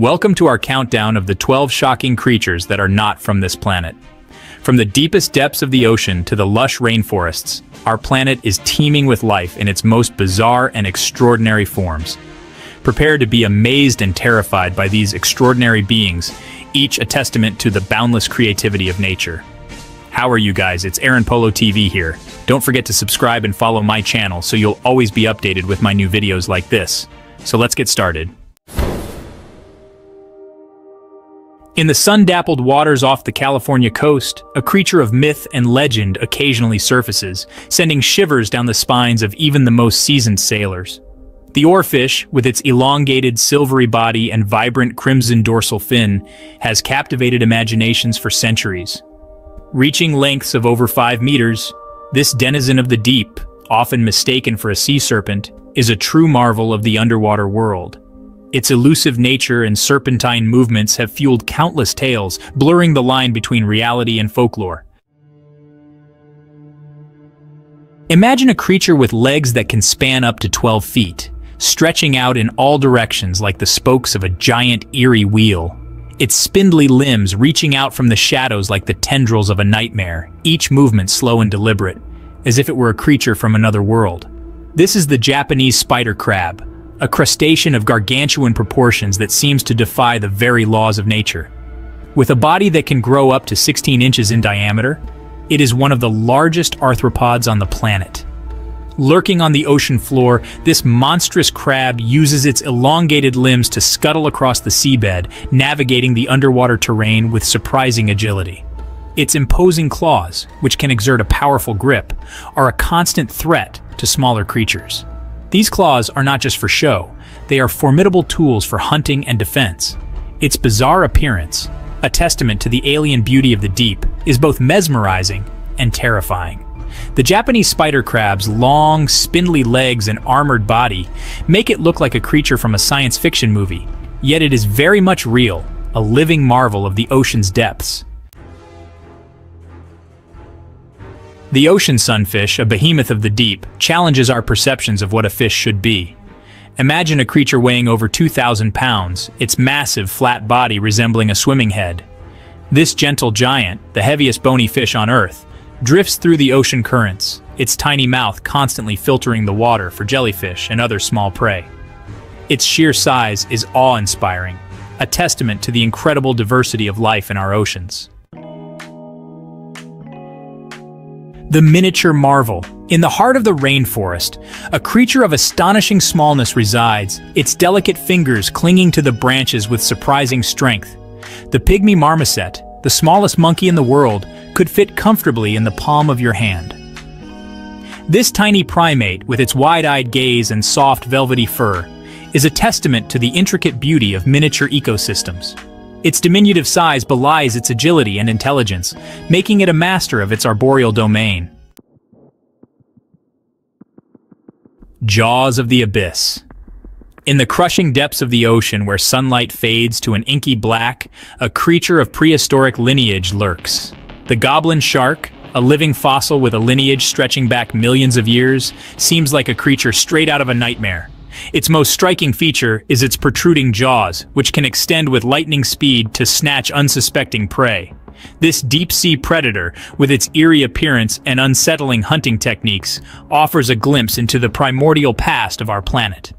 Welcome to our countdown of the 12 shocking creatures that are not from this planet. From the deepest depths of the ocean to the lush rainforests, our planet is teeming with life in its most bizarre and extraordinary forms. Prepare to be amazed and terrified by these extraordinary beings, each a testament to the boundless creativity of nature. How are you guys? It's Aaron Polo TV here. Don't forget to subscribe and follow my channel so you'll always be updated with my new videos like this. So let's get started. In the sun-dappled waters off the California coast, a creature of myth and legend occasionally surfaces, sending shivers down the spines of even the most seasoned sailors. The oarfish, with its elongated silvery body and vibrant crimson dorsal fin, has captivated imaginations for centuries. Reaching lengths of over 5 meters, this denizen of the deep, often mistaken for a sea serpent, is a true marvel of the underwater world. Its elusive nature and serpentine movements have fueled countless tales, blurring the line between reality and folklore. Imagine a creature with legs that can span up to 12 feet, stretching out in all directions like the spokes of a giant eerie wheel. Its spindly limbs reaching out from the shadows like the tendrils of a nightmare, each movement slow and deliberate, as if it were a creature from another world. This is the Japanese spider crab, a crustacean of gargantuan proportions that seems to defy the very laws of nature. With a body that can grow up to 16 inches in diameter, it is one of the largest arthropods on the planet. Lurking on the ocean floor, this monstrous crab uses its elongated limbs to scuttle across the seabed, navigating the underwater terrain with surprising agility. Its imposing claws, which can exert a powerful grip, are a constant threat to smaller creatures. These claws are not just for show, they are formidable tools for hunting and defense. Its bizarre appearance, a testament to the alien beauty of the deep, is both mesmerizing and terrifying. The Japanese spider crab's long, spindly legs and armored body make it look like a creature from a science fiction movie, yet it is very much real, a living marvel of the ocean's depths. The ocean sunfish, a behemoth of the deep, challenges our perceptions of what a fish should be. Imagine a creature weighing over 2,000 pounds, its massive, flat body resembling a swimming head. This gentle giant, the heaviest bony fish on Earth, drifts through the ocean currents, its tiny mouth constantly filtering the water for jellyfish and other small prey. Its sheer size is awe-inspiring, a testament to the incredible diversity of life in our oceans. The miniature marvel. In the heart of the rainforest, a creature of astonishing smallness resides, its delicate fingers clinging to the branches with surprising strength. The pygmy marmoset, the smallest monkey in the world, could fit comfortably in the palm of your hand. This tiny primate, with its wide-eyed gaze and soft velvety fur, is a testament to the intricate beauty of miniature ecosystems. Its diminutive size belies its agility and intelligence, making it a master of its arboreal domain. Jaws of the Abyss In the crushing depths of the ocean where sunlight fades to an inky black, a creature of prehistoric lineage lurks. The goblin shark, a living fossil with a lineage stretching back millions of years, seems like a creature straight out of a nightmare. Its most striking feature is its protruding jaws, which can extend with lightning speed to snatch unsuspecting prey. This deep-sea predator, with its eerie appearance and unsettling hunting techniques, offers a glimpse into the primordial past of our planet.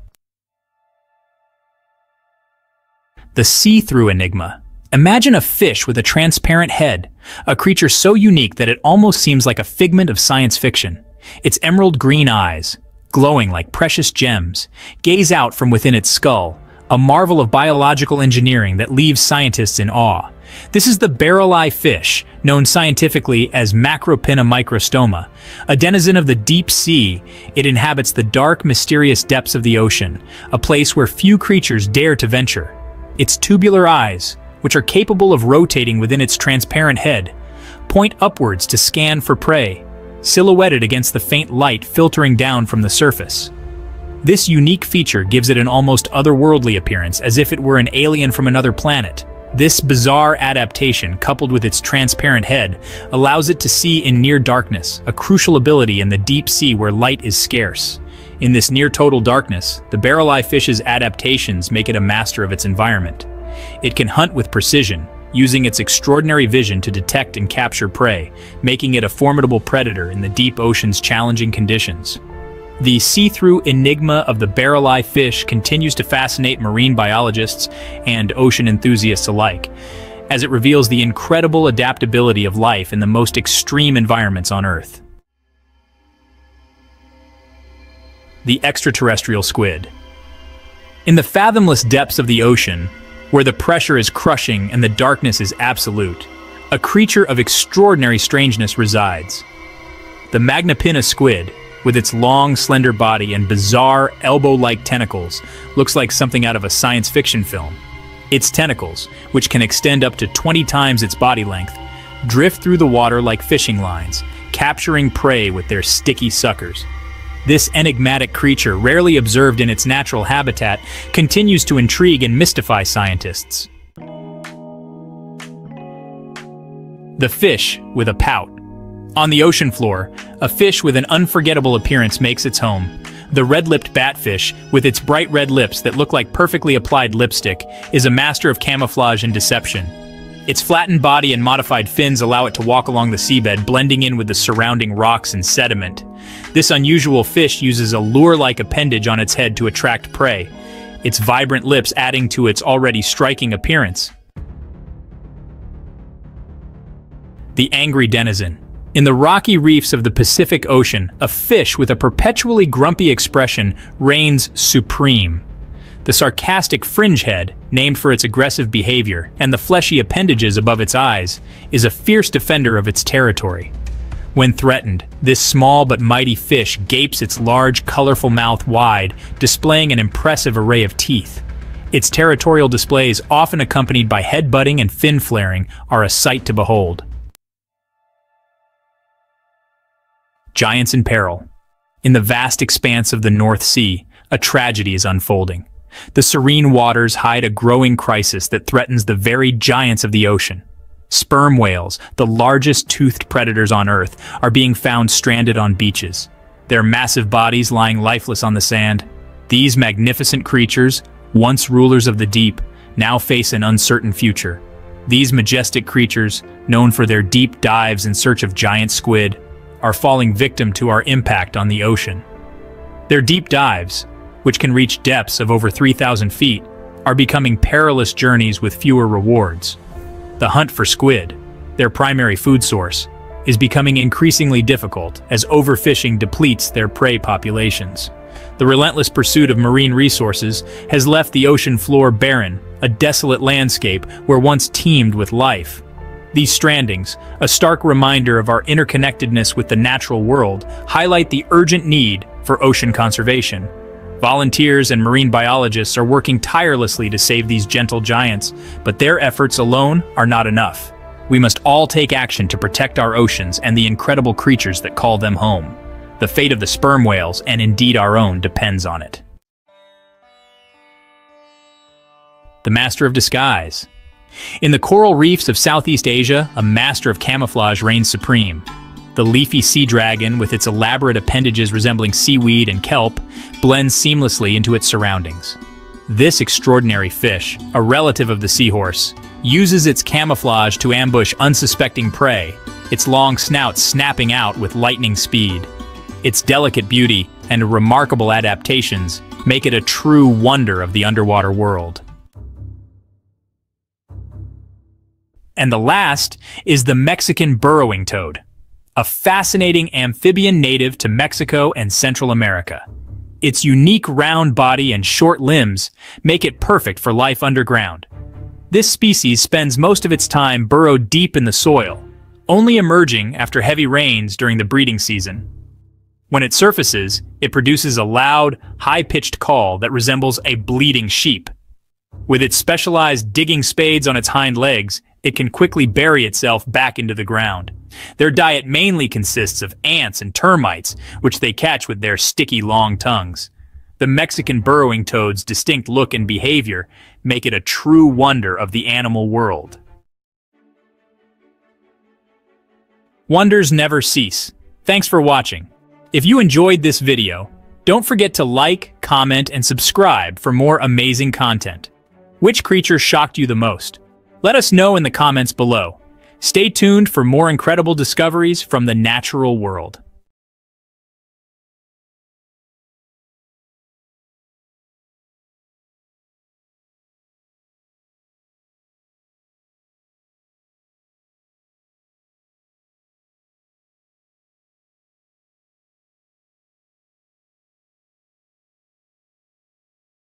The see-through enigma. Imagine a fish with a transparent head, a creature so unique that it almost seems like a figment of science fiction. Its emerald green eyes, glowing like precious gems, gaze out from within its skull, a marvel of biological engineering that leaves scientists in awe. This is the barrel eye fish, known scientifically as Macropinna microstoma. A denizen of the deep sea, it inhabits the dark, mysterious depths of the ocean, a place where few creatures dare to venture. Its tubular eyes, which are capable of rotating within its transparent head, point upwards to scan for prey, silhouetted against the faint light filtering down from the surface. This unique feature gives it an almost otherworldly appearance, as if it were an alien from another planet. This bizarre adaptation, coupled with its transparent head, allows it to see in near darkness, a crucial ability in the deep sea where light is scarce. In this near-total darkness, the barrel-eye fish's adaptations make it a master of its environment. It can hunt with precision, using its extraordinary vision to detect and capture prey, making it a formidable predator in the deep ocean's challenging conditions. The see-through enigma of the barrel-eye fish continues to fascinate marine biologists and ocean enthusiasts alike, as it reveals the incredible adaptability of life in the most extreme environments on Earth. The extraterrestrial squid. In the fathomless depths of the ocean, where the pressure is crushing and the darkness is absolute, a creature of extraordinary strangeness resides. The Magnapinna squid, with its long, slender body and bizarre, elbow-like tentacles, looks like something out of a science fiction film. Its tentacles, which can extend up to 20 times its body length, drift through the water like fishing lines, capturing prey with their sticky suckers. This enigmatic creature, rarely observed in its natural habitat, continues to intrigue and mystify scientists. The fish with a pout. On the ocean floor, a fish with an unforgettable appearance makes its home. The red-lipped batfish, with its bright red lips that look like perfectly applied lipstick, is a master of camouflage and deception. Its flattened body and modified fins allow it to walk along the seabed, blending in with the surrounding rocks and sediment. This unusual fish uses a lure-like appendage on its head to attract prey, its vibrant lips adding to its already striking appearance. The Angry Denizen In the rocky reefs of the Pacific Ocean, a fish with a perpetually grumpy expression reigns supreme. The sarcastic fringehead, named for its aggressive behavior, and the fleshy appendages above its eyes, is a fierce defender of its territory. When threatened, this small but mighty fish gapes its large, colorful mouth wide, displaying an impressive array of teeth. Its territorial displays, often accompanied by head-butting and fin flaring, are a sight to behold. Giants in peril. In the vast expanse of the North Sea, a tragedy is unfolding. The serene waters hide a growing crisis that threatens the very giants of the ocean. Sperm whales, the largest toothed predators on Earth, are being found stranded on beaches. Their massive bodies lying lifeless on the sand. These magnificent creatures, once rulers of the deep, now face an uncertain future. These majestic creatures, known for their deep dives in search of giant squid, are falling victim to our impact on the ocean. Their deep dives, which can reach depths of over 3,000 feet, are becoming perilous journeys with fewer rewards. The hunt for squid, their primary food source, is becoming increasingly difficult as overfishing depletes their prey populations. The relentless pursuit of marine resources has left the ocean floor barren, a desolate landscape where once teemed with life. These strandings, a stark reminder of our interconnectedness with the natural world, highlight the urgent need for ocean conservation. Volunteers and marine biologists are working tirelessly to save these gentle giants, but their efforts alone are not enough. We must all take action to protect our oceans and the incredible creatures that call them home. The fate of the sperm whales, and indeed our own, depends on it. The Master of Disguise In the coral reefs of Southeast Asia, a master of camouflage reigns supreme. The leafy sea dragon, with its elaborate appendages resembling seaweed and kelp, blends seamlessly into its surroundings. This extraordinary fish, a relative of the seahorse, uses its camouflage to ambush unsuspecting prey, its long snout snapping out with lightning speed. Its delicate beauty and remarkable adaptations make it a true wonder of the underwater world. And the last is the Mexican burrowing toad a fascinating amphibian native to Mexico and Central America. Its unique round body and short limbs make it perfect for life underground. This species spends most of its time burrowed deep in the soil, only emerging after heavy rains during the breeding season. When it surfaces, it produces a loud, high-pitched call that resembles a bleating sheep. With its specialized digging spades on its hind legs, it can quickly bury itself back into the ground. Their diet mainly consists of ants and termites, which they catch with their sticky long tongues. The Mexican burrowing toad's distinct look and behavior make it a true wonder of the animal world. Wonders never cease. Thanks for watching. If you enjoyed this video, don't forget to like, comment, and subscribe for more amazing content. Which creature shocked you the most? Let us know in the comments below. Stay tuned for more incredible discoveries from the natural world.